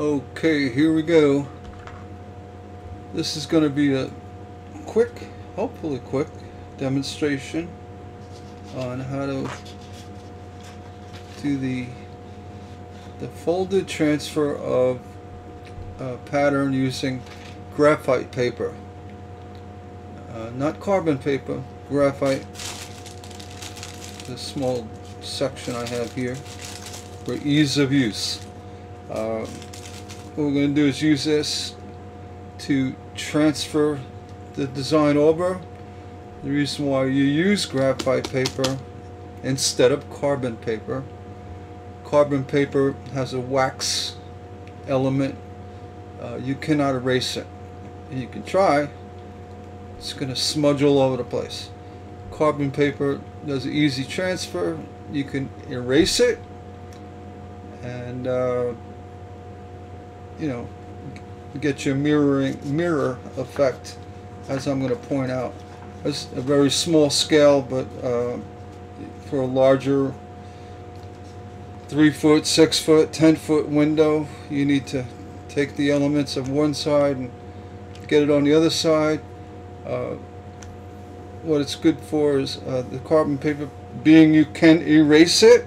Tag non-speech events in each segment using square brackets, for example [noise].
Okay, here we go. This is going to be a quick, hopefully quick, demonstration on how to do the the folded transfer of a pattern using graphite paper. Uh, not carbon paper, graphite. The small section I have here for ease of use. Uh, what we're going to do is use this to transfer the design over. The reason why you use graphite paper instead of carbon paper. Carbon paper has a wax element. Uh, you cannot erase it. You can try. It's going to smudge all over the place. Carbon paper does an easy transfer. You can erase it and uh, you know get your mirroring mirror effect as I'm going to point out. It's a very small scale but uh, for a larger three foot six foot ten foot window you need to take the elements of one side and get it on the other side. Uh, what it's good for is uh, the carbon paper being you can erase it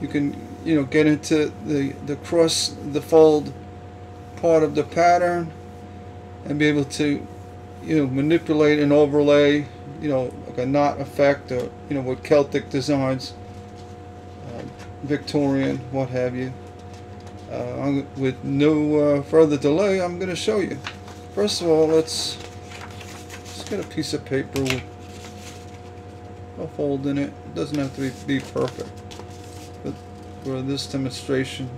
you can you know get into the the cross the fold part of the pattern and be able to you know manipulate and overlay you know like a knot effect or you know with Celtic designs uh, Victorian what have you. Uh, with no uh, further delay I'm going to show you. First of all let's let's get a piece of paper with a fold in it. It doesn't have to be, be perfect for this demonstration.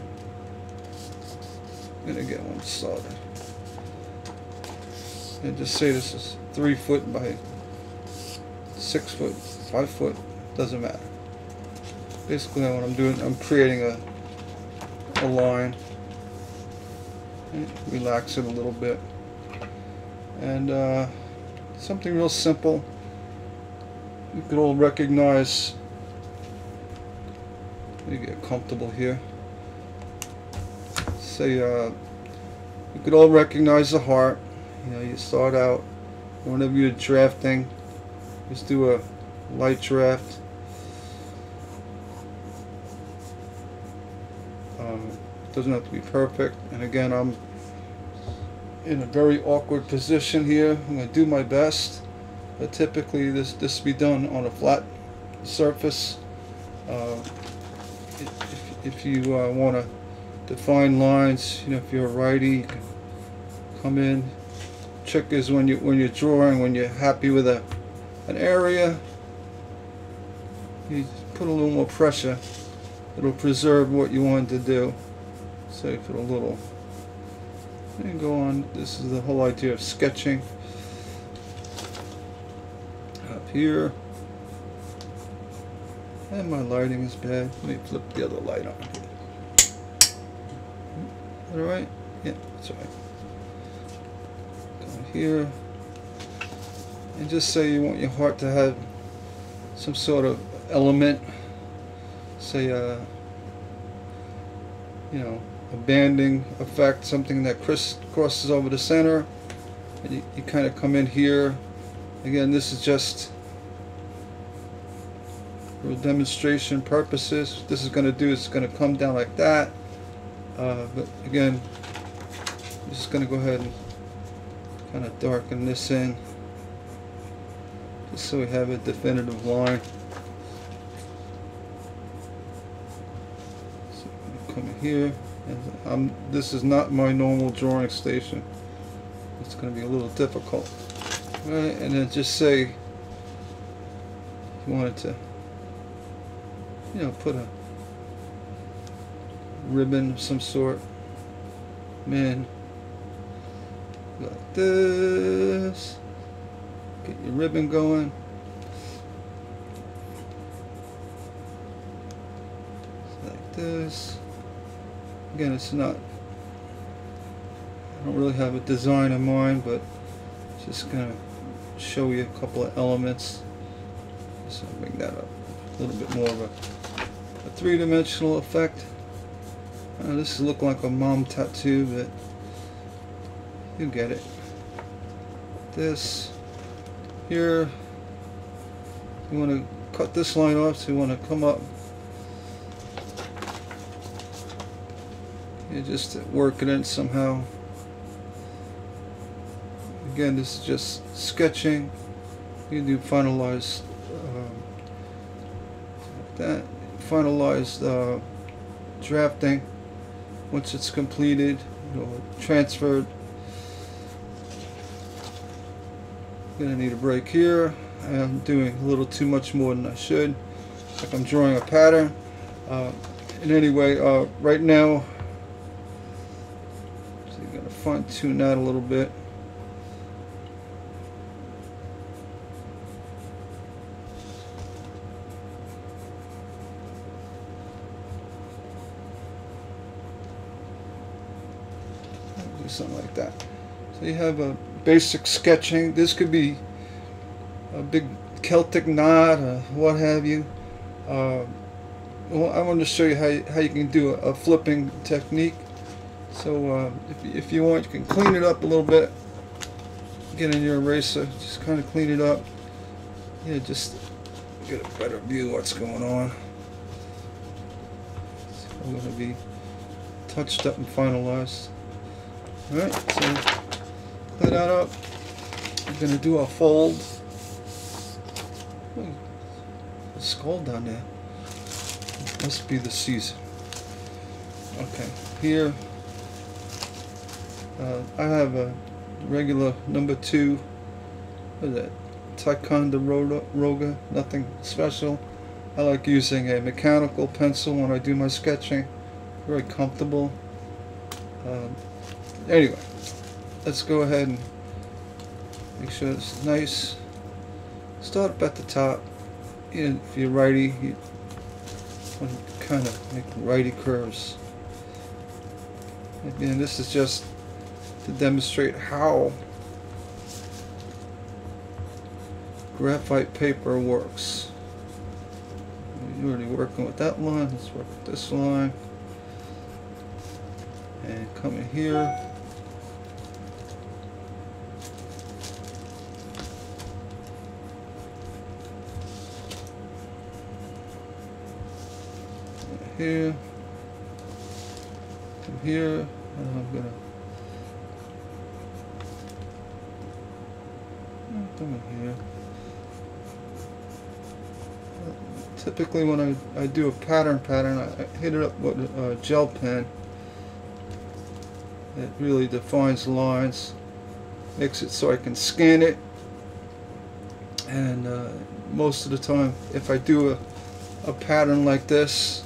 I'm gonna get one started. And just say this is three foot by six foot, five foot, doesn't matter. Basically what I'm doing, I'm creating a, a line. Relax it a little bit. And uh, something real simple. You could all recognize you get comfortable here. Say, uh, you could all recognize the heart. You know, you start out, whenever you're drafting, just do a light draft. Um, doesn't have to be perfect. And again, I'm in a very awkward position here. I'm going to do my best. But typically, this this be done on a flat surface. Uh, if, you uh, want to define lines, you know, if you're a righty, you can come in. Trick is when you when you're drawing, when you're happy with a an area, you put a little more pressure. It'll preserve what you wanted to do. Say put a little. And go on. This is the whole idea of sketching. Up here. And my lighting is bad. Let me flip the other light on. Alright? Yeah, that's right. Come here. And just say you want your heart to have some sort of element. Say, uh, you know, a banding effect, something that crosses over the center. And you, you kind of come in here. Again, this is just for demonstration purposes. This is going to do is going to come down like that. Uh, but again, I'm just going to go ahead and kind of darken this in just so we have a definitive line. So come here, and I'm, this is not my normal drawing station. It's going to be a little difficult. Right, and then just say you wanted to you know, put a ribbon of some sort. Man, like this. Get your ribbon going. Like this. Again, it's not, I don't really have a design in mind, but just gonna show you a couple of elements. So bring that up a little bit more of a three-dimensional effect. Uh, this look like a mom tattoo, but you get it. This here, you want to cut this line off, so you want to come up. You just work it in somehow. Again, this is just sketching. You do finalized um, that finalized uh, drafting. Once it's completed know, transferred. Gonna need a break here. I'm doing a little too much more than I should like I'm drawing a pattern. Uh, in any way uh, right now so you're gonna fine tune that a little bit do something like that. You have a basic sketching. This could be a big Celtic knot or what have you. Uh, well, I want to show you how you, how you can do a, a flipping technique. So uh, if, if you want, you can clean it up a little bit. Get in your eraser, just kind of clean it up. Yeah, just get a better view of what's going on. It's going to be touched up and finalized. Alright, so that up. I'm gonna do a fold. A skull down there. Must be the season. Okay, here uh, I have a regular number two. What is that? Ticonderoga. Nothing special. I like using a mechanical pencil when I do my sketching. Very comfortable. Um, anyway, let's go ahead and make sure it's nice. Start up at the top. If you're righty, you want to kind of make righty curves. Again, this is just to demonstrate how graphite paper works. You're already working with that line. Let's work with this line. And come in here. Here, from here, and I'm gonna come in here. Typically, when I, I do a pattern pattern, I, I hit it up with a gel pen. It really defines lines, makes it so I can scan it, and uh, most of the time, if I do a, a pattern like this,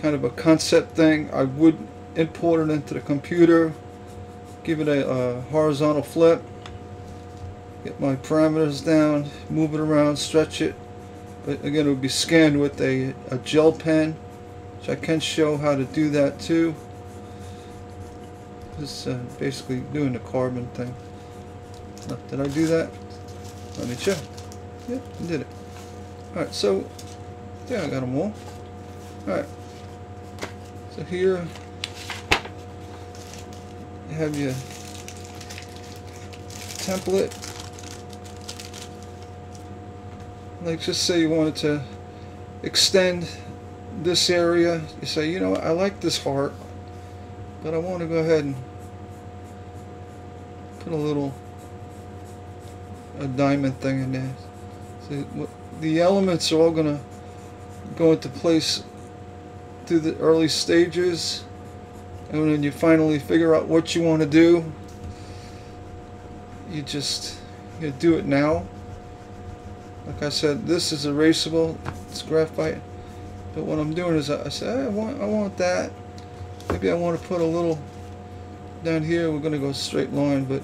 kind of a concept thing. I would import it into the computer, give it a, a horizontal flip, get my parameters down, move it around, stretch it. But again, it would be scanned with a, a gel pen, which I can show how to do that too. Just uh, basically doing the carbon thing. did I do that? Let me check. Yep, I did it. Alright, so, yeah, I got them all. Alright. So here you have your template. Like just say you wanted to extend this area. You say, you know, I like this heart, but I want to go ahead and put a little a diamond thing in there. So the elements are all going to go into place through the early stages and when you finally figure out what you want to do you just you do it now. Like I said this is erasable it's graphite but what I'm doing is I, say I want I want that. Maybe I want to put a little down here we're gonna go straight line but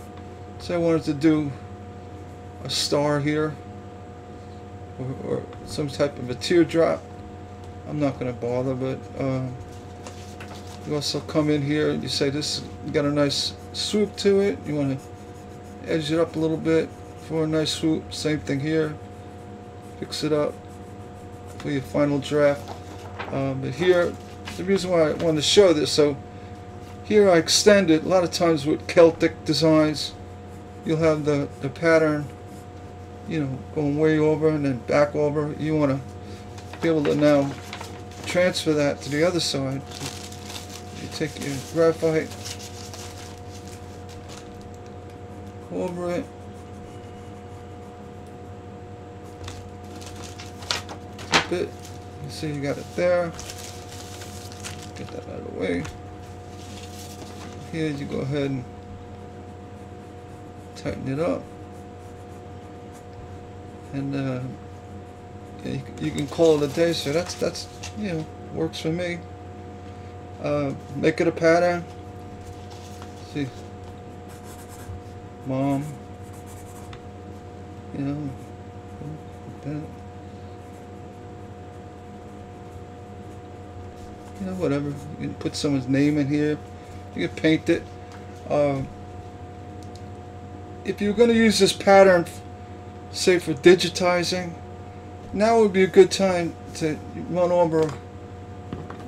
say I wanted to do a star here or, or some type of a teardrop I'm not going to bother, but uh, you also come in here and you say this got a nice swoop to it. You want to edge it up a little bit for a nice swoop. Same thing here. Fix it up for your final draft. Um, but here, the reason why I wanted to show this. So here I extend it. A lot of times with Celtic designs, you'll have the, the pattern, you know, going way over and then back over. You want to be able to now transfer that to the other side. You take your graphite, over it, flip it. You see you got it there. Get that out of the way. Here you go ahead and tighten it up. And uh, you, can call it a day. So that's that's you know works for me. Uh, make it a pattern. See, mom. You know, that. You know, whatever. You can put someone's name in here. You can paint it. Uh, if you're going to use this pattern, say for digitizing, now would be a good time to run over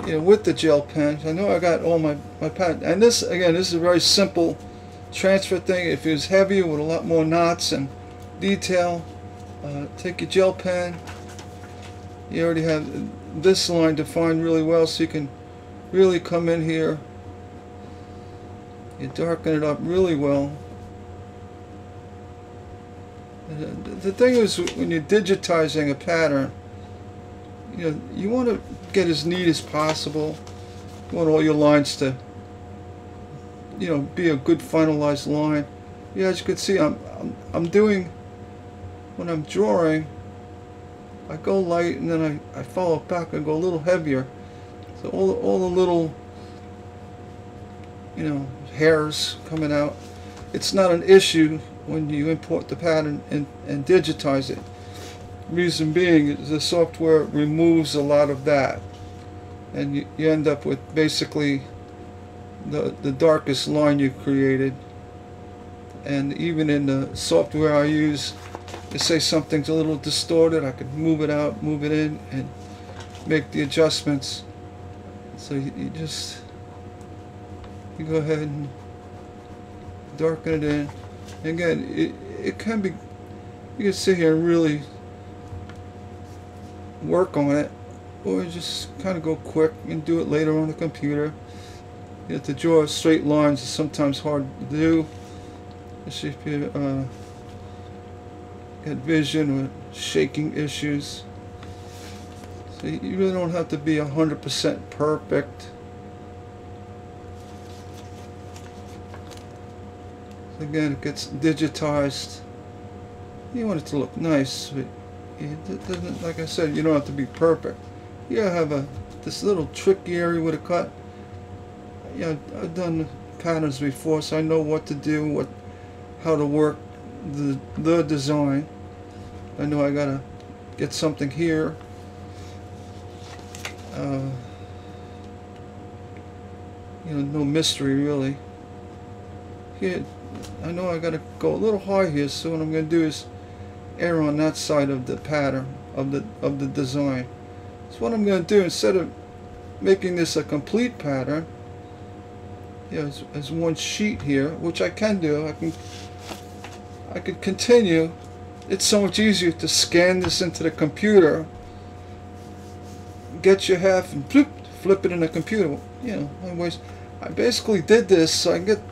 you know, with the gel pen. I know I got all my, my pattern. And this, again, this is a very simple transfer thing. If it was heavier with a lot more knots and detail, uh, take your gel pen. You already have this line defined really well so you can really come in here. You darken it up really well. The thing is, when you're digitizing a pattern, you know, you want to get as neat as possible. You want all your lines to, you know, be a good finalized line. Yeah, as you can see, I'm, I'm, I'm doing, when I'm drawing, I go light and then I, I follow back and go a little heavier. So all, all the little, you know, hairs coming out, it's not an issue when you import the pattern and, and digitize it. Reason being, the software removes a lot of that. And you, you end up with basically the, the darkest line you created. And even in the software I use, to say something's a little distorted, I could move it out, move it in, and make the adjustments. So you, you just, you go ahead and darken it in. Again, it, it can be, you can sit here and really work on it, or just kind of go quick and do it later on the computer. You to draw straight lines is sometimes hard to do, especially if you uh, vision or shaking issues. So you really don't have to be 100% perfect. Again, it gets digitized. You want it to look nice, but it doesn't, like I said, you don't have to be perfect. You have a this little tricky area with a cut. Yeah, I've done patterns before, so I know what to do, what, how to work the the design. I know I gotta get something here. Uh, you know, no mystery really. Here, I know I gotta go a little high here, so what I'm gonna do is err on that side of the pattern of the of the design. So what I'm to do instead of making this a complete pattern, know, as, as one sheet here, which I can do, I can I could continue. It's so much easier to scan this into the computer, get your half and flip, flip it in the computer. You know, anyways, I basically did this so I can get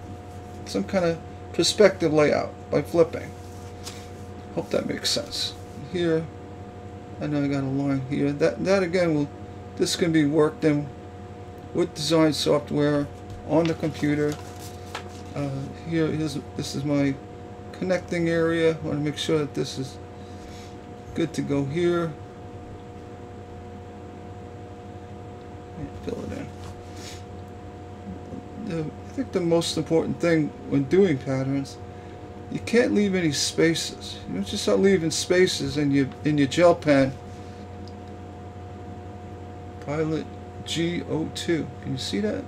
some kind of perspective layout by flipping. Hope that makes sense. Here, I know I got a line here. That that again will this can be worked in with design software on the computer. Uh, here is this is my connecting area. I want to make sure that this is good to go here. Fill it in. The, think the most important thing when doing patterns you can't leave any spaces. You don't just start leaving spaces in your in your gel pen. Pilot G02. Can you see that?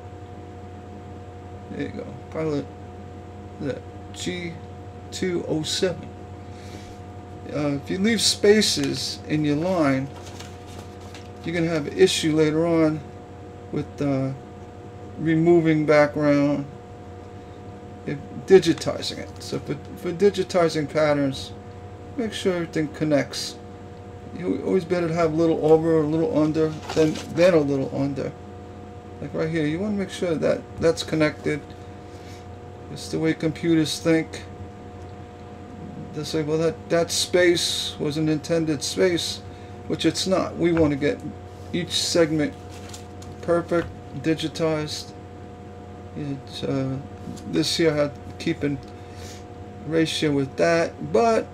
There you go. Pilot that G207. Uh, if you leave spaces in your line, you're going to have an issue later on with uh, removing background, if digitizing it. So for, for digitizing patterns, make sure everything connects. You always better have a little over a little under than, then a little under. Like right here, you want to make sure that that's connected. It's the way computers think. They say, well, that, that space was an intended space, which it's not. We want to get each segment perfect, digitized. It, uh, this here had keeping ratio with that, but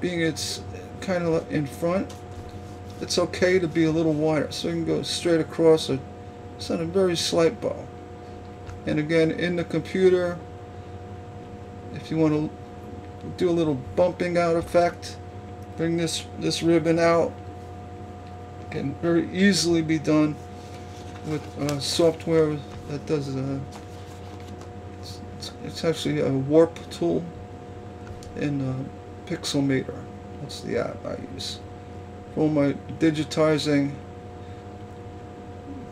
being it's kind of in front, it's okay to be a little wider. So you can go straight across or send a very slight bow. And again, in the computer, if you want to do a little bumping out effect, bring this, this ribbon out, can very easily be done with uh, software that does uh, it's, it's, actually a warp tool in uh, Pixelmator. That's the app I use for my digitizing.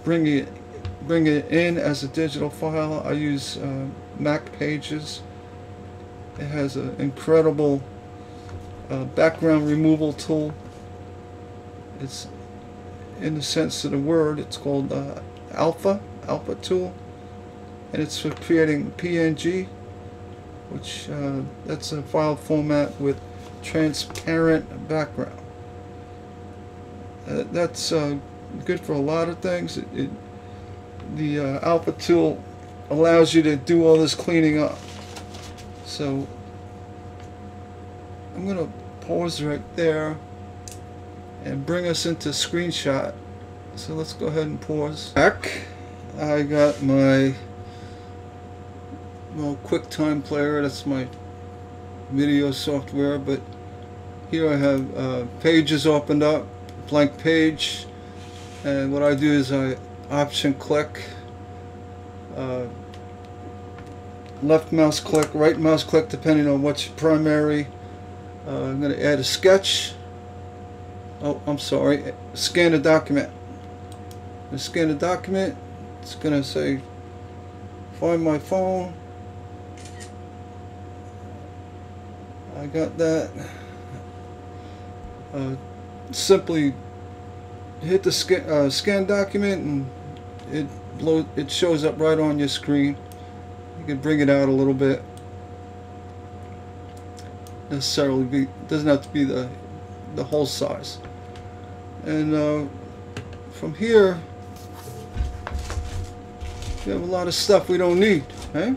Bring it, bring it in as a digital file. I use uh, Mac Pages. It has an incredible uh, background removal tool. It's in the sense of the word, it's called uh, Alpha, Alpha tool, and it's for creating PNG, which uh, that's a file format with transparent background. Uh, that's uh, good for a lot of things. It, it, the uh, Alpha tool allows you to do all this cleaning up. So I'm going to pause right there and bring us into screenshot. So let's go ahead and pause. Back, I got my well QuickTime player. That's my video software. But here I have uh, pages opened up, blank page, and what I do is I option click. Uh, left mouse click, right mouse click, depending on what's primary. Uh, I'm going to add a sketch oh I'm sorry. Scan a document. Scan a document. It's gonna say find my phone. I got that. Uh, simply hit the scan, uh, scan document and it blow, it shows up right on your screen. You can bring it out a little bit. Necessarily be doesn't have to be the the whole size and uh, from here we have a lot of stuff we don't need right?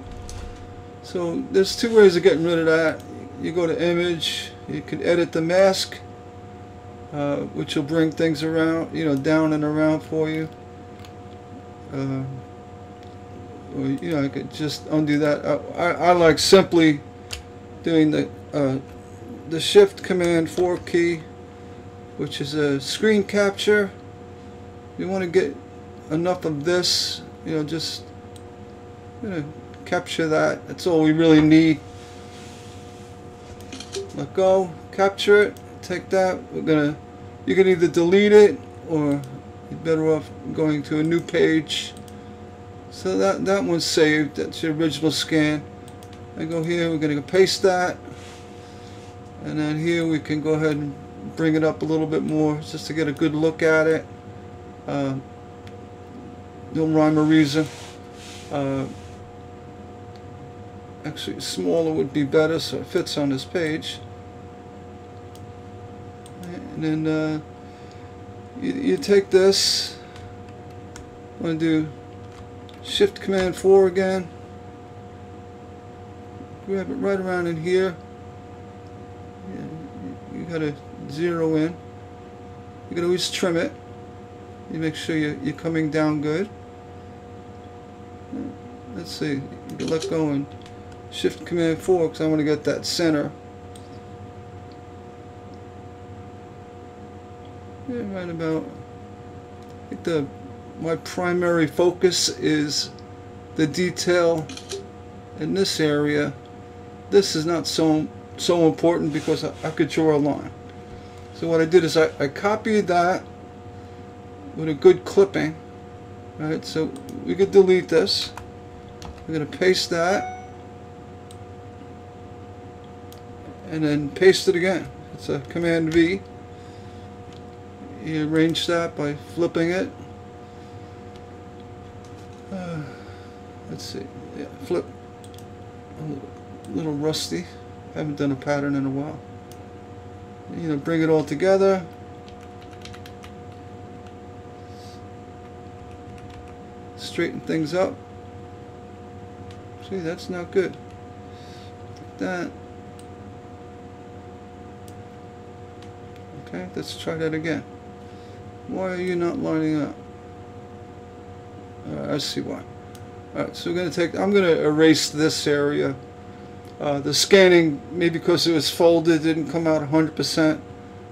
So there's two ways of getting rid of that. You go to image you can edit the mask uh, which will bring things around you know down and around for you. Uh, or, you know I could just undo that. I, I, I like simply doing the uh, the shift command 4 key which is a screen capture. You want to get enough of this, you know, just you know, capture that. That's all we really need. Let go, capture it, take that. We're gonna, you can either delete it or you're better off going to a new page. So that that one's saved. That's your original scan. I go here. We're gonna paste that, and then here we can go ahead and bring it up a little bit more just to get a good look at it. Uh, no rhyme or reason. Uh, actually, smaller would be better so it fits on this page. And then uh, you, you take this. I'm going to do Shift Command 4 again. Grab it right around in here. Yeah, you got to zero in. You can always trim it. You make sure you're, you're coming down good. Let's see. You can let go and shift command 4 because I want to get that center. Yeah, right about. I think the my primary focus is the detail in this area. This is not so so important because I, I could draw a line. So what I did is I, I copied that with a good clipping Alright, so we could delete this. We're going to paste that. And then paste it again. It's a Command V. You arrange that by flipping it. Uh, let's see. Yeah, flip. A little, little rusty. Haven't done a pattern in a while. You know, bring it all together. Straighten things up. See, that's not good. Like that. Okay, let's try that again. Why are you not lining up? Uh, I see why. Alright, so we're going to take, I'm going to erase this area. Uh, the scanning, maybe because it was folded, didn't come out 100%.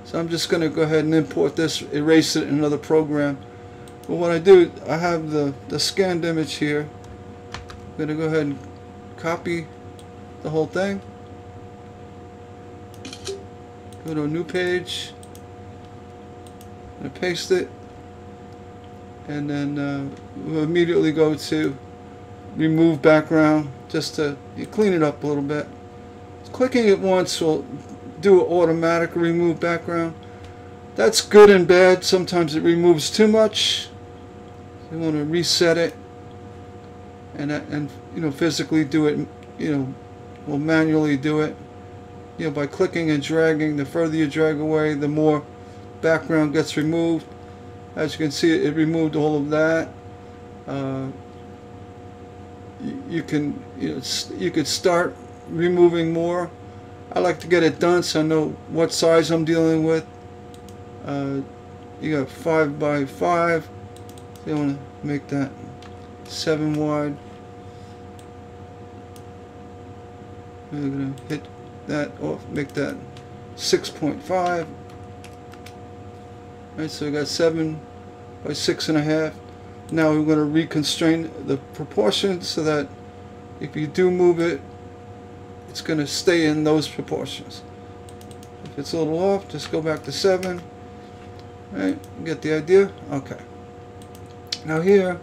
So I'm just going to go ahead and import this, erase it in another program. But what I do, I have the, the scanned image here. I'm going to go ahead and copy the whole thing. Go to a new page. To paste it. And then uh, we'll immediately go to remove background just to clean it up a little bit. Clicking it once will do an automatic remove background. That's good and bad. Sometimes it removes too much. You want to reset it and and you know physically do it. You know, will manually do it. You know by clicking and dragging. The further you drag away, the more background gets removed. As you can see, it removed all of that. Uh, you can you, know, you could start removing more. I like to get it done so I know what size I'm dealing with. Uh, you got five by five. You want to make that seven wide. We're gonna hit that off, make that 6.5. Alright, so we got seven by six and a half. Now we're going to reconstrain the proportions so that if you do move it, it's going to stay in those proportions. If it's a little off, just go back to 7. Right, get the idea? Okay. Now here,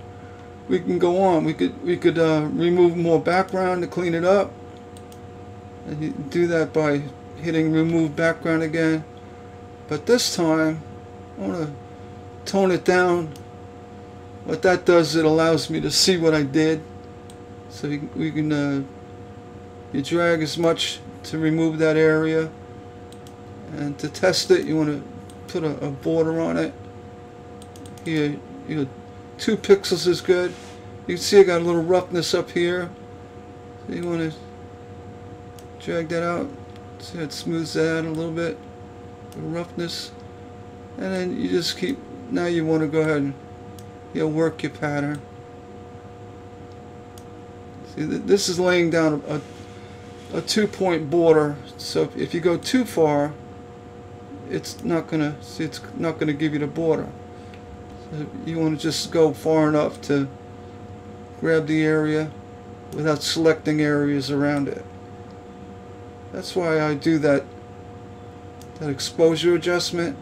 we can go on. We could we could uh, remove more background to clean it up. And you do that by hitting remove background again. But this time, I want to tone it down what that does, it allows me to see what I did. So we can, uh, you drag as much to remove that area. And to test it, you want to put a, a border on it. Here, you know, two pixels is good. You can see I got a little roughness up here. So you want to drag that out. See it smooths that out a little bit. The roughness. And then you just keep, now you want to go ahead and you'll work your pattern. See, this is laying down a, a two-point border, so if you go too far, it's not gonna see it's not gonna give you the border. So you want to just go far enough to grab the area without selecting areas around it. That's why I do that that exposure adjustment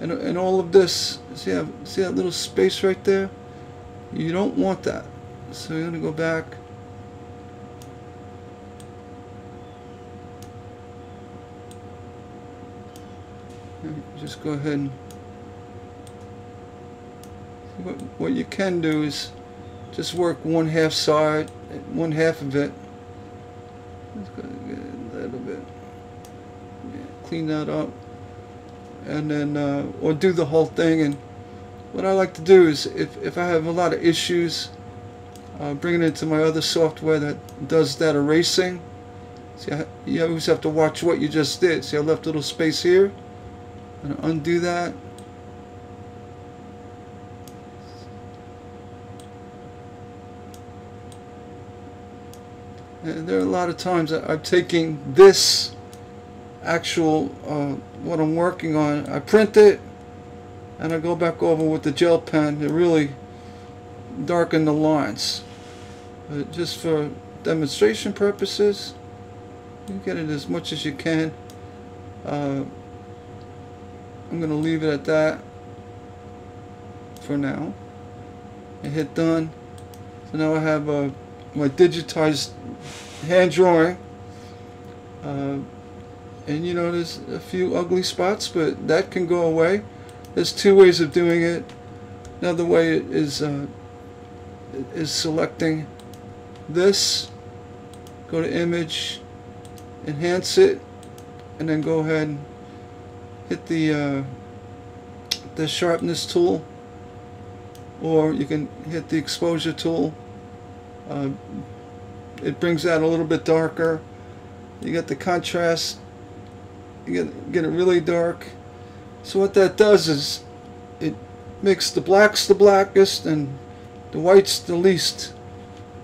and, and all of this see that, see that little space right there? You don't want that. So you're gonna go back. Just go ahead and what, what you can do is just work one half side one half of it. Just go a little bit. Yeah, clean that up and then uh, or do the whole thing. And what I like to do is if, if I have a lot of issues uh, bring it into my other software that does that erasing. See I, you always have to watch what you just did. See I left a little space here. And undo that. And there are a lot of times I'm taking this actual uh, what I'm working on. I print it and I go back over with the gel pen to really darken the lines. But just for demonstration purposes, you get it as much as you can. Uh, I'm going to leave it at that for now. and hit done. So now I have uh, my digitized hand drawing. And you know there's a few ugly spots but that can go away. There's two ways of doing it. Another way is uh, is selecting this go to image enhance it and then go ahead and hit the uh, the sharpness tool. Or you can hit the exposure tool. Uh, it brings that a little bit darker. You get the contrast get it really dark. So what that does is it makes the blacks the blackest and the whites the least.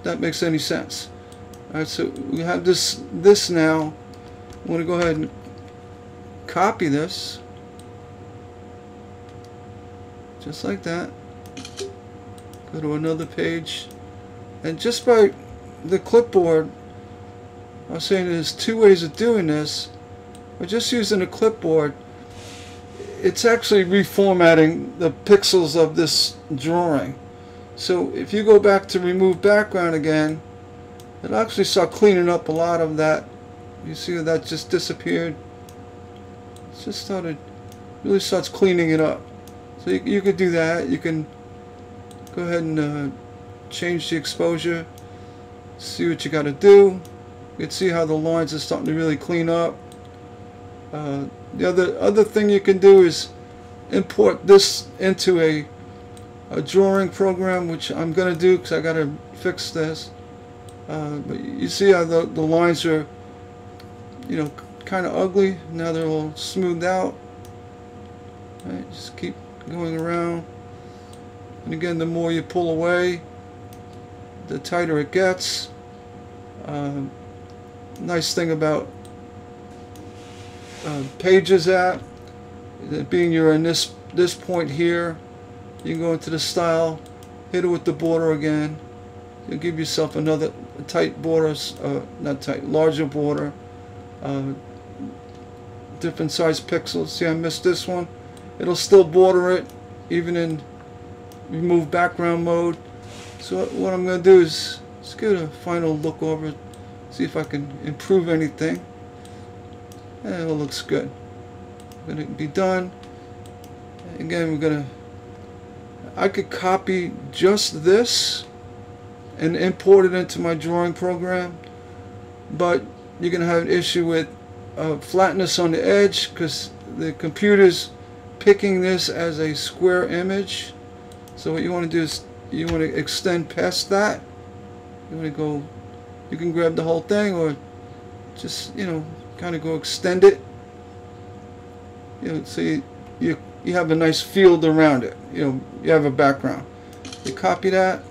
That makes any sense. Alright so we have this this now. I'm going to go ahead and copy this. Just like that. Go to another page. And just by the clipboard I was saying there's two ways of doing this by just using a clipboard it's actually reformatting the pixels of this drawing so if you go back to remove background again it'll actually start cleaning up a lot of that you see that just disappeared it just started really starts cleaning it up so you, you could do that. You can go ahead and uh, change the exposure. See what you got to do. You can see how the lines are starting to really clean up. Uh, the other other thing you can do is import this into a a drawing program, which I'm going to do because I got to fix this. Uh, but you see how the, the lines are, you know, kind of ugly. Now they're all smoothed out. Just keep going around. And again, the more you pull away, the tighter it gets. Uh, nice thing about uh, Pages app, that being you're in this this point here, you can go into the style, hit it with the border again. You'll give yourself another tight border, uh, not tight, larger border. Uh, different size pixels. See, I missed this one it'll still border it even in remove background mode so what I'm going to do is just get a final look over see if I can improve anything it looks good I'm to be done again we're going to I could copy just this and import it into my drawing program but you're to have an issue with uh, flatness on the edge because the computers picking this as a square image. So what you want to do is you want to extend past that. You want to go, you can grab the whole thing or just, you know, kind of go extend it. You know, so you, you, have a nice field around it. You know, you have a background. You copy that,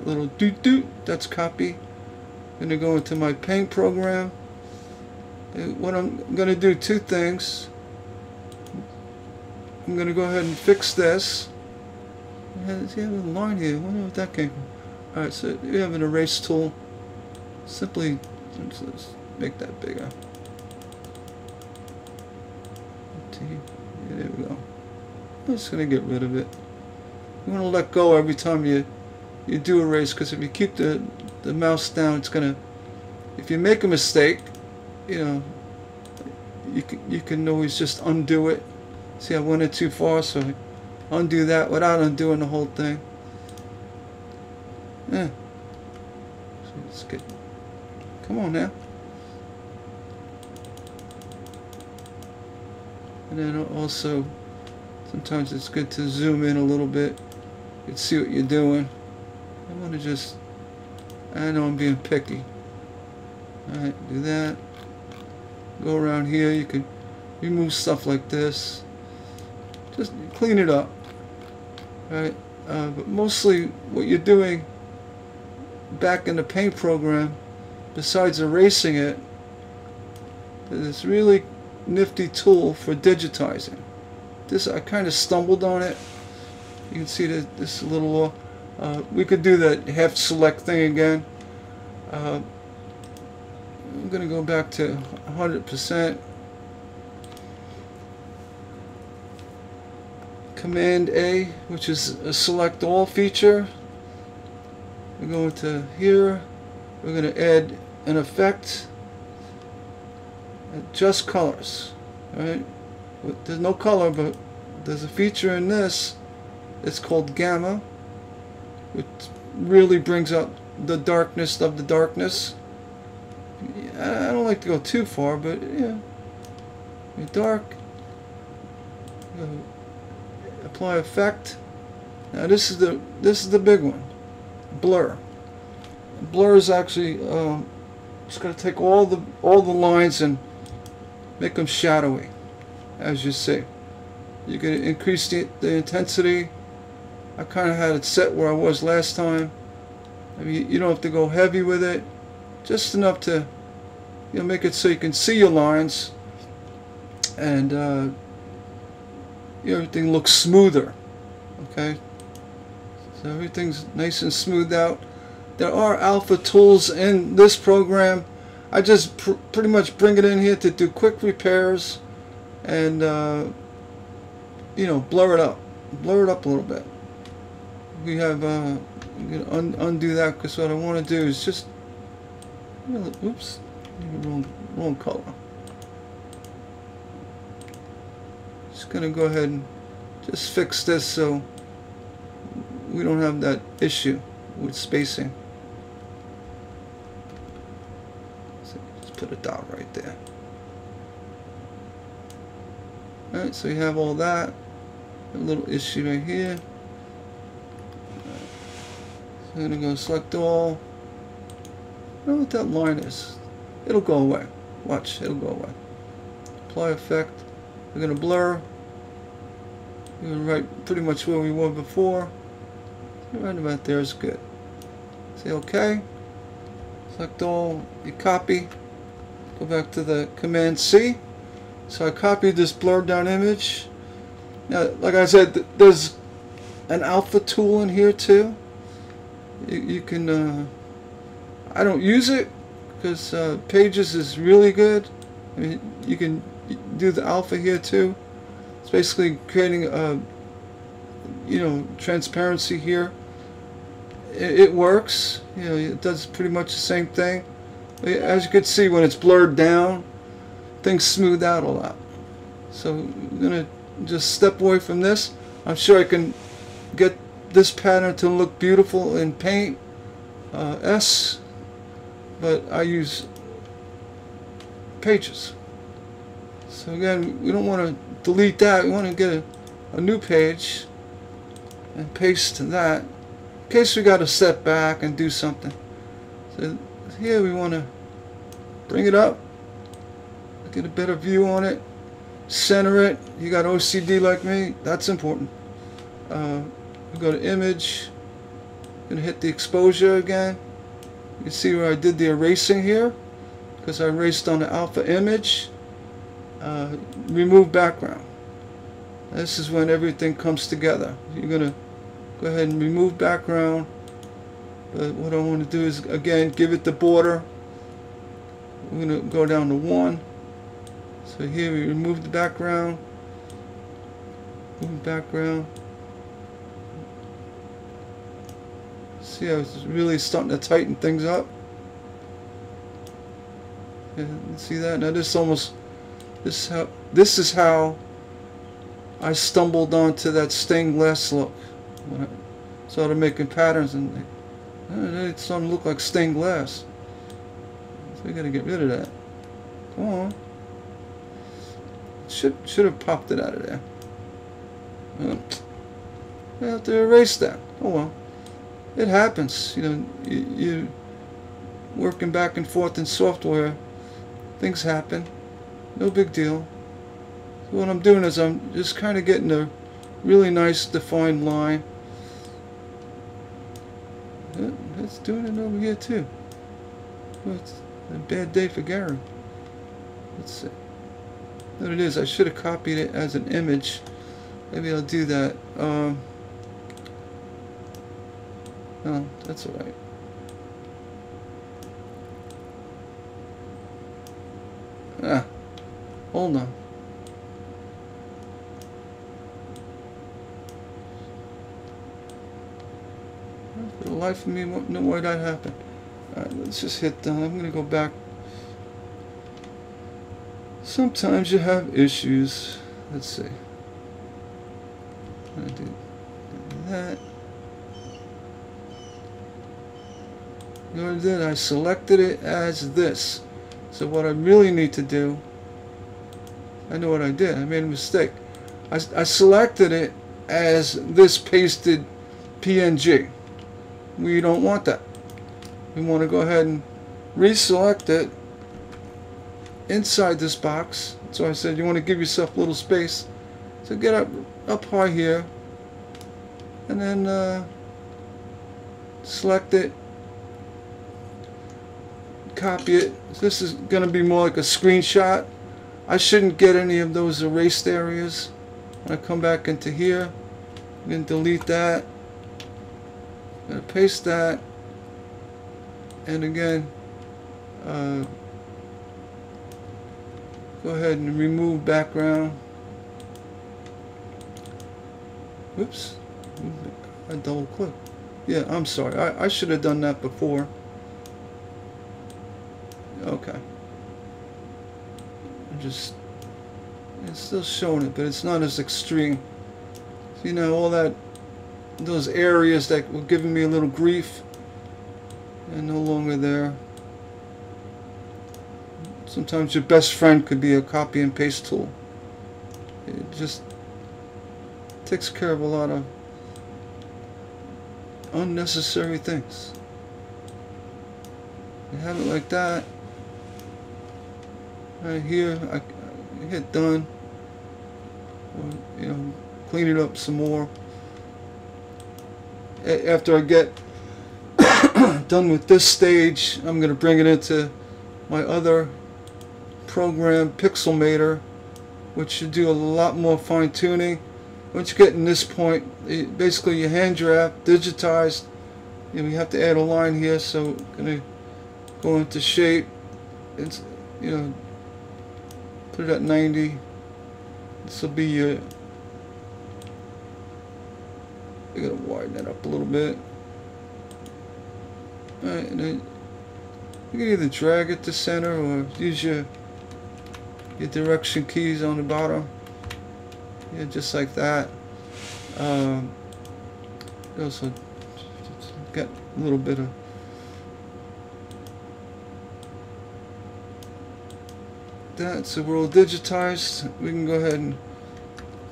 a little doot doot, that's copy. I'm to go into my paint program. And what I'm to do two things. I'm to go ahead and fix this. See, have a line here. I wonder what that came from. Alright, so you have an erase tool. Simply let's make that bigger. Yeah, there we go. I'm just to get rid of it. You want to let go every time you you do erase because if you keep the, the mouse down, it's to... If you make a mistake, you know, you can, you can always just undo it See, I went it too far, so I undo that without undoing the whole thing. Yeah. So let's get. Come on now. And then also, sometimes it's good to zoom in a little bit. Can see what you're doing. I want to just. I know I'm being picky. Alright, do that. Go around here. You can remove stuff like this just clean it up Alright, uh, but mostly what you're doing back in the paint program besides erasing it this really nifty tool for digitizing this I kind of stumbled on it you can see that this little uh, we could do that half select thing again uh, I'm gonna go back to 100% Command A, which is a select all feature. We're going to here. We're going to add an effect. Just colors. Right? There's no color, but there's a feature in this. It's called gamma, which really brings out the darkness of the darkness. I don't like to go too far, but yeah, dark. Apply effect. Now this is the this is the big one, blur. Blur is actually um, it's going to take all the all the lines and make them shadowy, as you see. You can increase the, the intensity. I kind of had it set where I was last time. I mean, you don't have to go heavy with it, just enough to you know make it so you can see your lines and uh, everything looks smoother. Okay, so everything's nice and smoothed out. There are alpha tools in this program. I just pr pretty much bring it in here to do quick repairs and uh, you know blur it up, blur it up a little bit. We have uh, un undo that because what I want to do is just you know, oops, wrong wrong color. Just gonna go ahead and just fix this so we don't have that issue with spacing. Put a dot right there. Alright, so you have all that. A little issue right here. So I'm gonna go select all. I know what that line is. It'll go away. Watch, it'll go away. Apply effect. We're gonna blur. We're gonna write pretty much where we were before. Right about there is good. Say OK. Select all. You copy. Go back to the Command C. So I copied this blurred down image. Now, like I said, there's an alpha tool in here too. You, you can, uh, I don't use it because uh, Pages is really good. I mean, you can do the alpha here too. It's basically creating a, you know, transparency here. It, it works. You know, it does pretty much the same thing. As you can see, when it's blurred down, things smooth out a lot. So I'm to just step away from this. I'm sure I can get this pattern to look beautiful in paint uh, S but I use pages so again we don't want to delete that we want to get a, a new page and paste that in case we got to step back and do something so here we want to bring it up. Get a better view on it. Center it. You got OCD like me. That's important. Uh, go to image. Gonna hit the exposure again. You see where I did the erasing here? Because I erased on the alpha image. Uh, remove background. This is when everything comes together. You're gonna go ahead and remove background. But what I want to do is again give it the border we're gonna go down to one so here we remove the background, move background. See how it's really starting to tighten things up. Yeah, see that? Now this almost this how this is how I stumbled onto that stained glass look. When I started making patterns and uh, they, it's starting to look like stained glass. We gotta get rid of that. Come on. Should should have popped it out of there. I have to erase that. Oh well. It happens. You know, you, you working back and forth in software. Things happen. No big deal. So what I'm doing is I'm just kind of getting a really nice defined line. That's doing it over here too. It's a bad day for Gary. Let's see. What it is, I should have copied it as an image. Maybe I'll do that. Um, no, that's alright. Ah, hold on. Put a life of me know why that happened. Alright, let's just hit done. I'm going to go back. Sometimes you have issues. Let's see. I do that. I did? I selected it as this. So what I really need to do, I know what I did. I made a mistake. I, I selected it as this pasted PNG. We don't want that. We want to go ahead and reselect it inside this box. So I said you want to give yourself a little space. So get up up high here. And then uh, select it. Copy it. This is gonna be more like a screenshot. I shouldn't get any of those erased areas. When I come back into here I'm gonna delete that. I'm gonna paste that and again uh, go ahead and remove background Whoops. I double click. Yeah, I'm sorry. I, I should have done that before. Okay. I'm just... It's still showing it, but it's not as extreme. So, you know, all that... Those areas that were giving me a little grief are no longer there. Sometimes your best friend could be a copy and paste tool. It just takes care of a lot of unnecessary things. You have it like that. Right here, I, I hit done. Or, you know, clean it up some more. A after I get [clears throat] done with this stage, I'm going to bring it into my other program, Pixelmator, which should do a lot more fine tuning once you get in this point, basically your hand draft digitized. You, know, you have to add a line here, so gonna go into shape. It's you know put it at 90. This will be your. You're gonna widen that up a little bit. Alright, you can either drag it to center or use your your direction keys on the bottom. Yeah, just like that. Um, also get a little bit of that so we're all digitized. We can go ahead and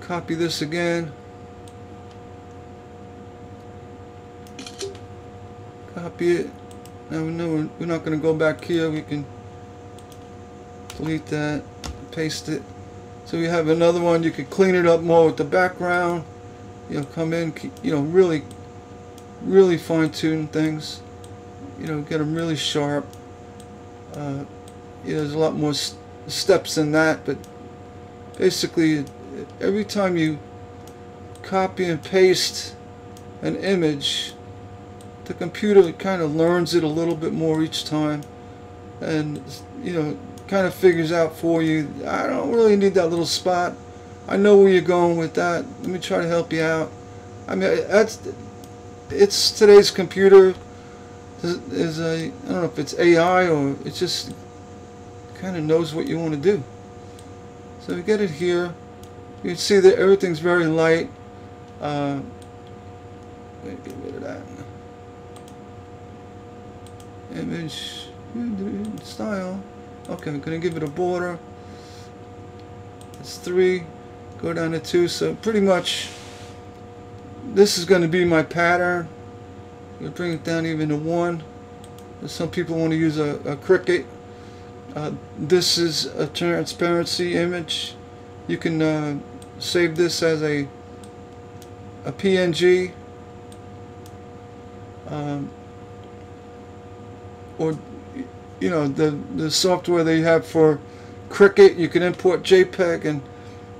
copy this again. Copy it we know we're not going to go back here we can delete that paste it so you have another one, you could clean it up more with the background. You know, come in, you know, really, really fine tune things. You know, get them really sharp. Uh, you know, there's a lot more st steps than that, but basically, every time you copy and paste an image, the computer kind of learns it a little bit more each time. And, you know, kind of figures out for you, I don't really need that little spot. I know where you're going with that. Let me try to help you out. I mean, that's it's today's computer is a I don't know if it's AI or it just kind of knows what you want to do. So we get it here. You can see that everything's very light. Uh, get rid of that. Image style. Okay, I'm to give it a border. It's 3. Go down to 2. So pretty much this is going to be my pattern. You bring it down even to 1. Some people want to use a, a Cricut. Uh, this is a transparency image. You can uh, save this as a a PNG um, or you know the the software they have for Cricut you can import JPEG and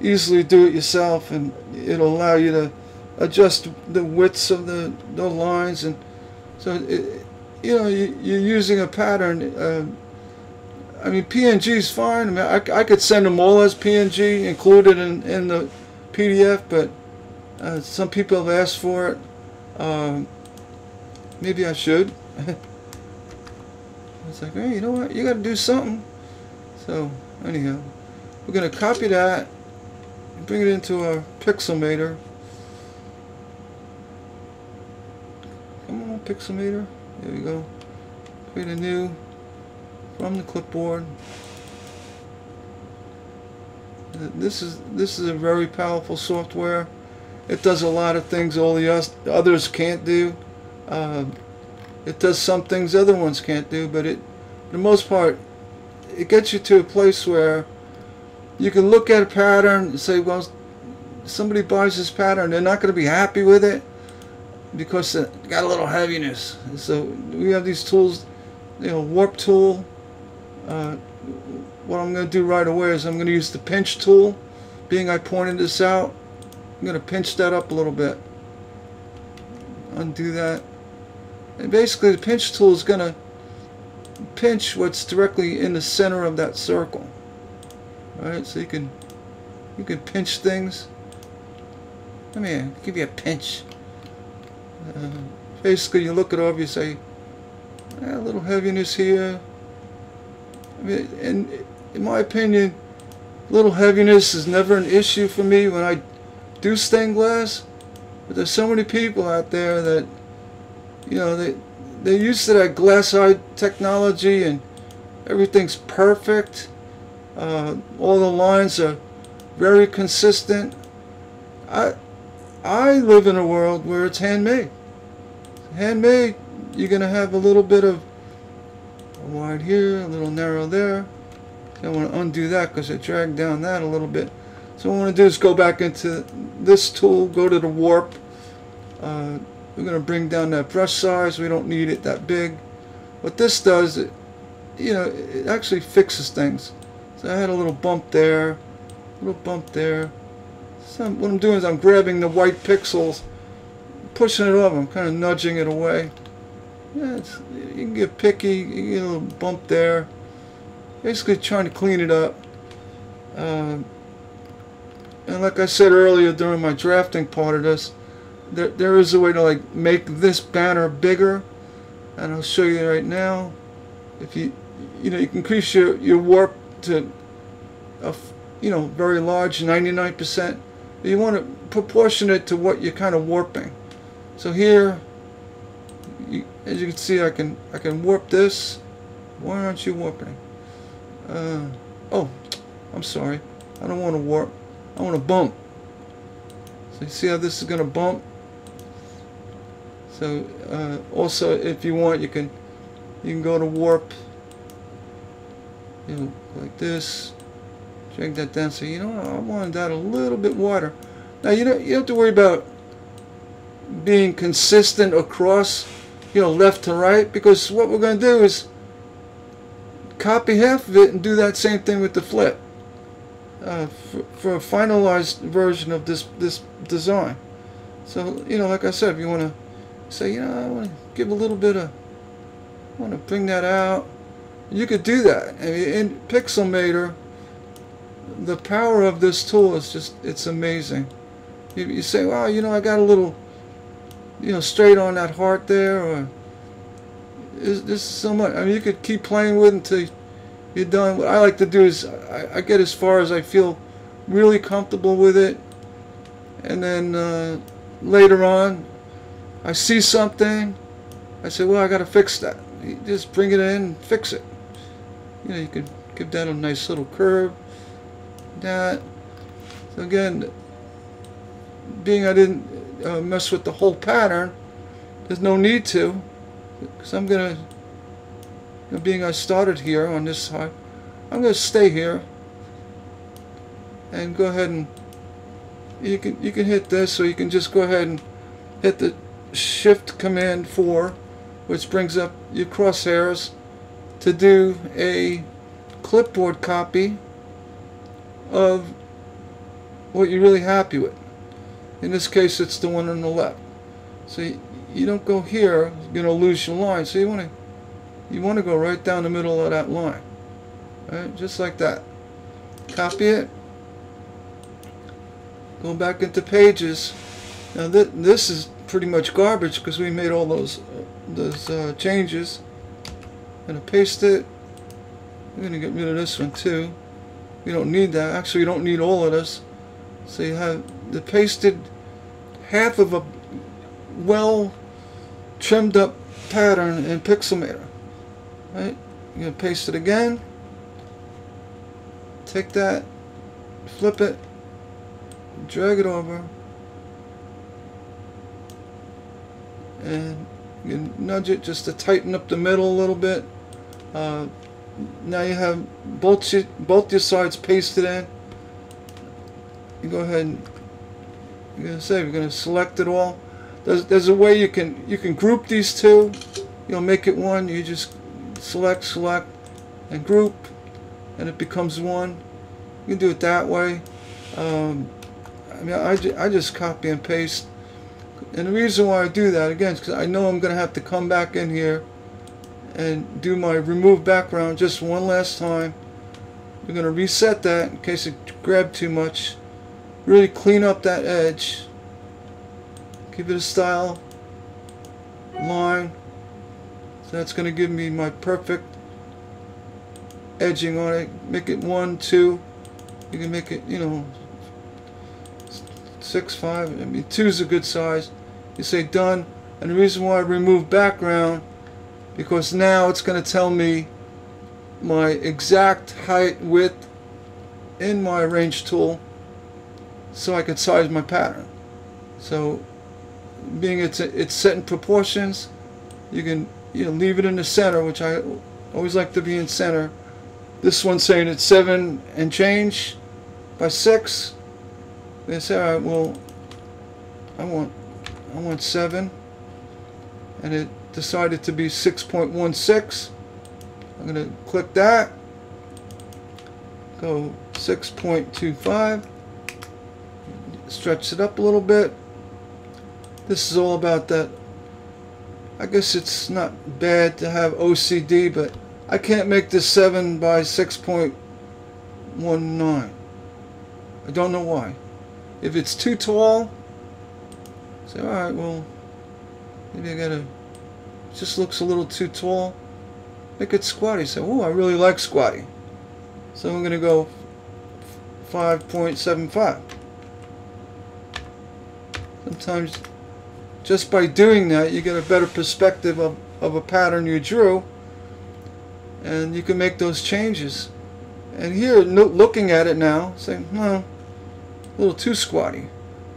easily do it yourself and it'll allow you to adjust the widths of the, the lines and so it, you know you, you're using a pattern uh, I mean PNG is fine I, mean, I, I could send them all as PNG included in, in the PDF but uh, some people have asked for it um, maybe I should. [laughs] it's like, hey, you know what? You got to do something. So, anyhow, we're going to copy that and bring it into our Pixelmator. Come on, Pixelmator. There we go. Create a new from the clipboard. This is this is a very powerful software. It does a lot of things all the others can't do. Uh, it does some things other ones can't do, but it, for the most part, it gets you to a place where you can look at a pattern and say, well, somebody buys this pattern, they're not going to be happy with it because it got a little heaviness. So we have these tools, you know, warp tool. Uh, what I'm going to do right away is I'm going to use the pinch tool. Being I pointed this out, I'm going to pinch that up a little bit. Undo that. And basically the pinch tool is going to pinch what's directly in the center of that circle. Alright, so you can you can pinch things. Let me give you a pinch. Uh, basically you look it over, you say, a little heaviness here. I mean, and in my opinion, little heaviness is never an issue for me when I do stained glass. But there's so many people out there that, you know, they they're used to that glass eye technology and everything's perfect. Uh, all the lines are very consistent. I I live in a world where it's handmade. Handmade, you're gonna have a little bit of wide here, a little narrow there. I want to undo that because I dragged down that a little bit. So what I want to do is go back into this tool, go to the warp. Uh, we're going to bring down that brush size. We don't need it that big. What this does, it, you know, it actually fixes things. So I had a little bump there, a little bump there. So what I'm doing is I'm grabbing the white pixels, pushing it over. I'm kind of nudging it away. Yeah, you can get picky. You get a little bump there basically trying to clean it up. Uh, and like I said earlier during my drafting part of this, there, there is a way to like make this banner bigger. And I'll show you right now. If you, you know, you can increase your, your warp to, a, you know, very large, 99%. You want to proportion it to what you're kind of warping. So here, you, as you can see, I can I can warp this. Why aren't you warping? Uh, oh, I'm sorry. I don't want to warp. I want to bump. So you see how this is going to bump? So uh, also, if you want, you can you can go to warp. You know, like this. Drag that down. So you know, I wanted that a little bit wider. Now you don't you have to worry about being consistent across, you know, left to right, because what we're going to do is copy half of it and do that same thing with the flip uh, for, for, a finalized version of this this design. So you know, like I said, if you want to say, you know, I want to give a little bit of, I want to bring that out, you could do that. I mean, in Pixelmator, the power of this tool is just it's amazing. You, you say, wow, you know, I got a little, you know, straight on that heart there, or there's, there's so much. I mean, you could keep playing with until you're done. What I like to do is I, I get as far as I feel really comfortable with it. And then uh, later on, I see something. I say, well, I got to fix that. You just bring it in fix it. You know, you could give that a nice little curve. That. So again, being I didn't uh, mess with the whole pattern, there's no need to because I'm gonna you know, being I started here on this side I'm gonna stay here and go ahead and you can you can hit this or you can just go ahead and hit the shift command 4 which brings up your crosshairs to do a clipboard copy of what you're really happy with in this case it's the one on the left so you don't go here, you're going to lose your line. So you want to you want to go right down the middle of that line. Right? Just like that. Copy it. Go back into pages. Now th this is pretty much garbage because we made all those those uh, changes. I'm gonna paste it. I'm gonna get rid of this one too. We don't need that. Actually, we don't need all of this. So you have the pasted half of a well trimmed up pattern in Pixelmator. Right? You're gonna paste it again. Take that, flip it, drag it over, and you nudge it just to tighten up the middle a little bit. Uh, now you have both your, both your sides pasted in. You go ahead and you're gonna say you're gonna select it all. There's there's a way you can you can group these two. You'll make it one. You just select select and group, and it becomes one. You can do it that way. Um, I mean, I, I just copy and paste. And the reason why I do that, again, is because I know I'm going to have to come back in here and do my remove background just one last time. We're going to reset that in case it grabbed too much. Really clean up that edge. Give it a style line. So that's going to give me my perfect edging on it. Make it one, two. You can make it, you know, six, five. I mean, two is a good size. You say done. And the reason why I remove background, because now it's going to tell me my exact height, width in my arrange tool so I can size my pattern. So being it's it's set in proportions, you can you know leave it in the center, which I always like to be in center. This one's saying it's seven and change by six. They say, all right, well, I want I want seven, and it decided to be 6.16. I'm gonna click that. Go 6.25 stretch it up a little bit. This is all about that. I guess it's not bad to have OCD, but I can't make this 7 by 6.19. I don't know why. If it's too tall, say, alright, well, maybe I gotta, just looks a little too tall. Make it squatty. Say, oh, I really like squatty. So I'm gonna go 5.75 sometimes just by doing that you get a better perspective of, of a pattern you drew and you can make those changes and here looking at it now saying well a little too squatty.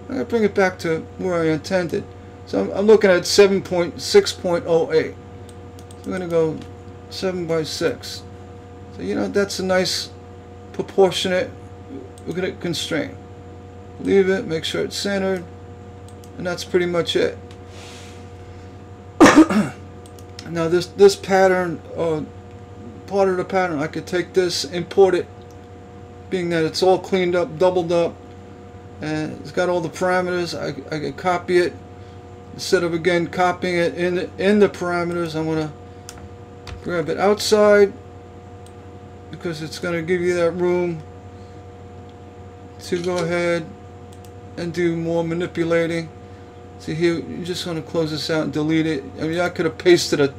I'm going to bring it back to where I intended. So I'm, I'm looking at 7.6.08 so I'm going to go 7 by 6 so you know that's a nice proportionate we're going to constrain leave it make sure it's centered and that's pretty much it. [coughs] Now this this pattern uh, part of the pattern I could take this import it being that it's all cleaned up doubled up and it's got all the parameters I, I could copy it instead of again copying it in the, in the parameters I'm gonna grab it outside because it's gonna give you that room to go ahead and do more manipulating See here, you're just gonna close this out and delete it. I mean, I could have pasted a,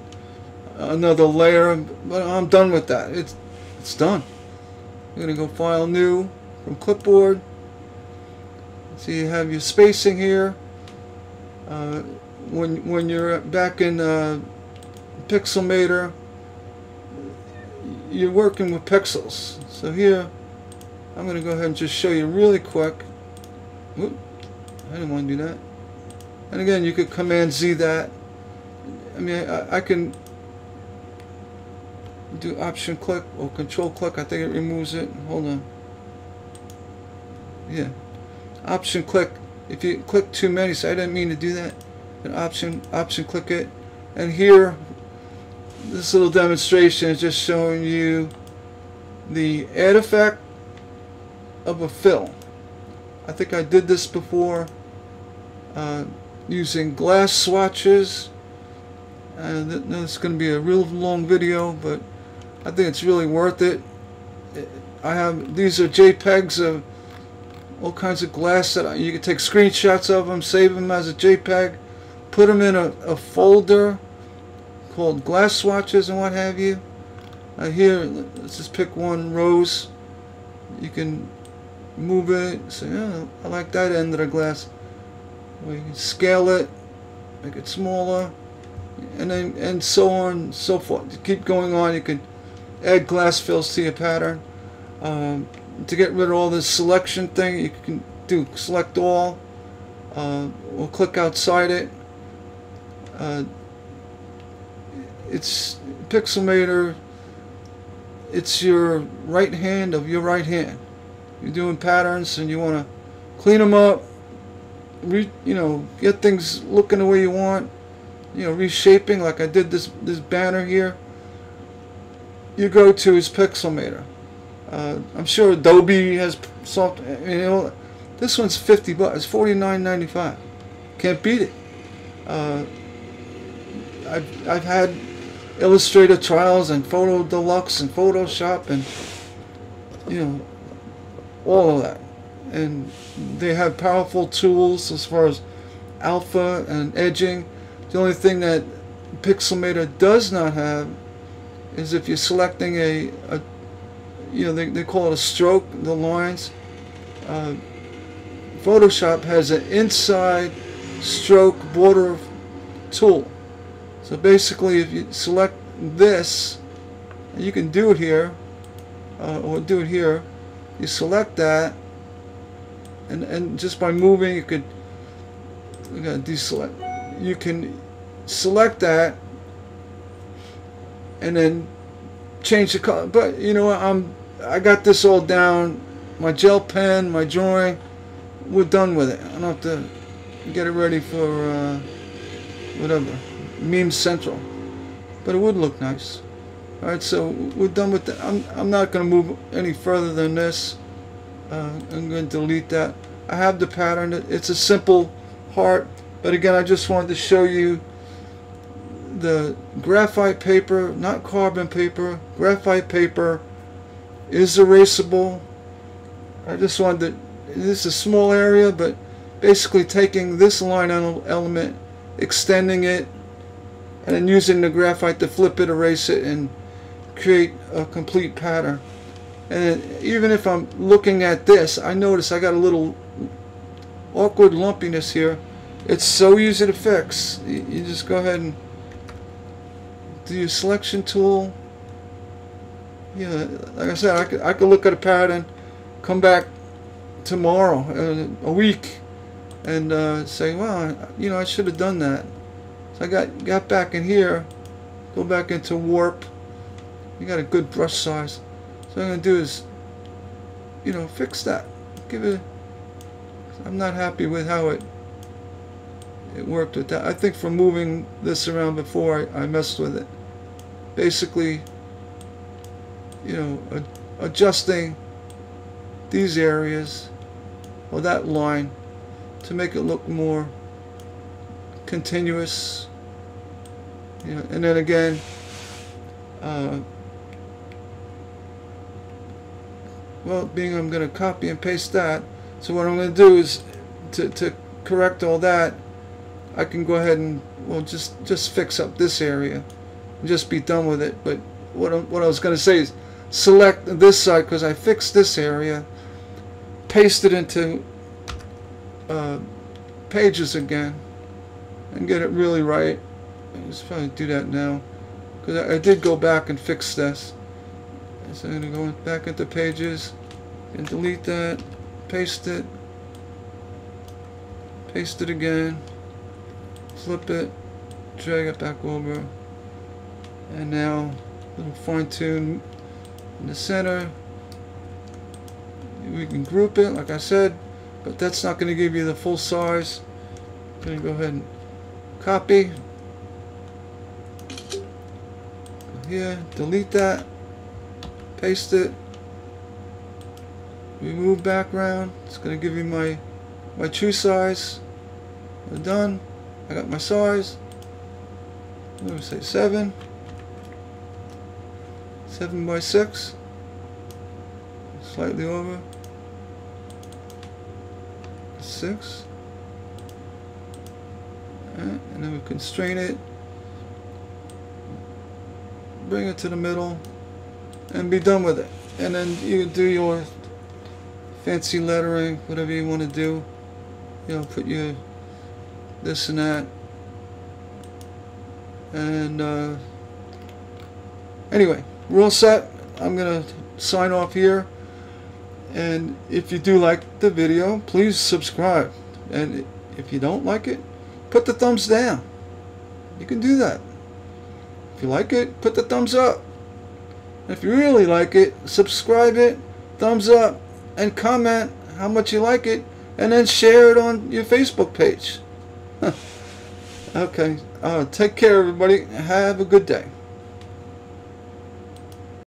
another layer, but I'm done with that. It's, it's done. I'm to go File New from Clipboard. So you have your spacing here. Uh, when, when you're back in uh, Pixelmator, you're working with pixels. So here, I'm going to go ahead and just show you really quick. Oop, I didn't want to do that. And again, you could Command Z that. I mean, I, I can do Option click or Control click. I think it removes it. Hold on. Yeah. Option click. If you click too many, so I didn't mean to do that. An option, option click it. And here, this little demonstration is just showing you the add effect of a fill. I think I did this before. Uh, using glass swatches and this is going to be a real long video but I think it's really worth it I have these are JPEGs of all kinds of glass that you can take screenshots of them save them as a JPEG put them in a, a folder called glass swatches and what have you. Uh, here, let's just pick one rose. You can move it, say, oh, I like that end of the glass. You can scale it, make it smaller, and then and so on, and so forth. Keep going on. You can add glass fills to your pattern. Um, to get rid of all this selection thing, you can do select all. Uh, we'll click outside it. Uh, it's Pixelmator. It's your right hand of your right hand. You're doing patterns and you want to clean them up. Re, you know, get things looking the way you want. You know, reshaping like I did this this banner here. You go to is Pixelmator. Uh, I'm sure Adobe has soft. You know, this one's 50 bucks. It's 49.95. Can't beat it. Uh, I've I've had Illustrator trials and Photo Deluxe and Photoshop and you know all of that. And they have powerful tools as far as alpha and edging. The only thing that Pixelmator does not have is if you're selecting a, a you know, they, they call it a stroke, the lines. Uh, Photoshop has an inside stroke border tool. So basically, if you select this, you can do it here, uh, or do it here, you select that, and, and just by moving, you could, you gotta deselect, you can select that, and then change the color. But you know, I'm I got this all down. My gel pen, my drawing, we're done with it. I don't have to get it ready for uh, whatever meme central, but it would look nice. All right, so we're done with that. I'm I'm not going to move any further than this. Uh, I'm going to delete that. I have the pattern. It's a simple heart, but again, I just wanted to show you the graphite paper, not carbon paper, graphite paper is erasable. I just wanted to, this is a small area, but basically taking this line element, extending it, and then using the graphite to flip it, erase it, and create a complete pattern. And even if I'm looking at this, I notice I got a little awkward lumpiness here. It's so easy to fix. You just go ahead and do your selection tool. Yeah, like I said, I could, I could look at a pattern, come back tomorrow, uh, a week, and uh, say, well, you know, I should have done that. So I got got back in here, go back into warp. You got a good brush size. So I'm gonna do is, you know, fix that. Give it. I'm not happy with how it it worked with that. I think from moving this around before, I, I messed with it. Basically, you know, ad adjusting these areas or that line to make it look more continuous. You know, and then again, uh, well, being I'm going to copy and paste that, so what I'm going to do is to, to correct all that, I can go ahead and well just just fix up this area and just be done with it. But what what I was going to say is select this side because I fixed this area, paste it into uh, pages again, and get it really right. Let's probably do that now because I, I, did go back and fix this. So I'm going to go back into pages and delete that, paste it, paste it again, flip it, drag it back over, and now little fine tune in the center. We can group it, like I said, but that's not going to give you the full size. I'm going to go ahead and copy. Go here, delete that, paste it, remove background. It's going to give you my my true size. We're done. I got my size. Let me say 7. 7 by 6 slightly over 6 and then we constrain it bring it to the middle, and be done with it. And then you do your fancy lettering, whatever you want to do. You know, put your this and that. And uh, anyway, we're all set. I'm gonna sign off here. And if you do like the video, please subscribe. And if you don't like it, put the thumbs down. You can do that. If you like it, put the thumbs up. If you really like it, subscribe it, thumbs up, and comment how much you like it, and then share it on your Facebook page. [laughs] okay. Uh, take care, everybody. Have a good day.